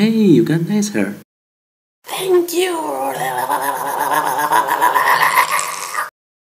Hey, you can taste her. Thank you.